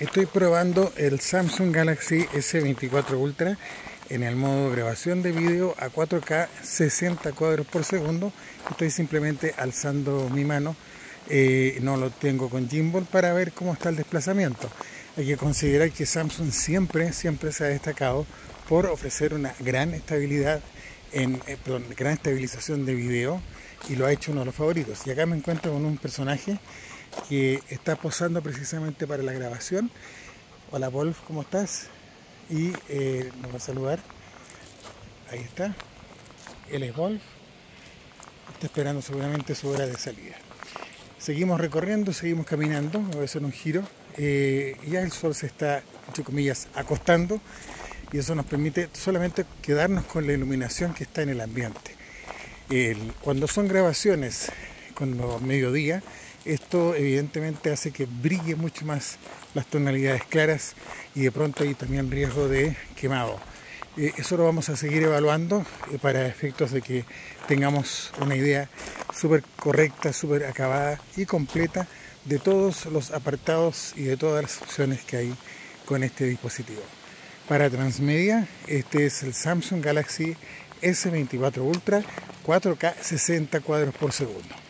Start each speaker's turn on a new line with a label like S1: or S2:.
S1: Estoy probando el Samsung Galaxy S24 Ultra en el modo grabación de vídeo a 4K 60 cuadros por segundo. Estoy simplemente alzando mi mano, eh, no lo tengo con gimbal para ver cómo está el desplazamiento. Hay que considerar que Samsung siempre, siempre se ha destacado por ofrecer una gran estabilidad, en, eh, gran estabilización de video y lo ha hecho uno de los favoritos. Y acá me encuentro con un personaje que está posando precisamente para la grabación. Hola Wolf, ¿cómo estás? Y eh, nos va a saludar. Ahí está. Él es Wolf. Está esperando seguramente su hora de salida. Seguimos recorriendo, seguimos caminando. Voy a hacer un giro. Eh, ya el sol se está, entre comillas, acostando. Y eso nos permite solamente quedarnos con la iluminación que está en el ambiente. Cuando son grabaciones, cuando mediodía, esto evidentemente hace que brille mucho más las tonalidades claras y de pronto hay también riesgo de quemado. Eh, eso lo vamos a seguir evaluando eh, para efectos de que tengamos una idea súper correcta, súper acabada y completa de todos los apartados y de todas las opciones que hay con este dispositivo. Para Transmedia, este es el Samsung Galaxy S24 Ultra 4K 60 cuadros por segundo.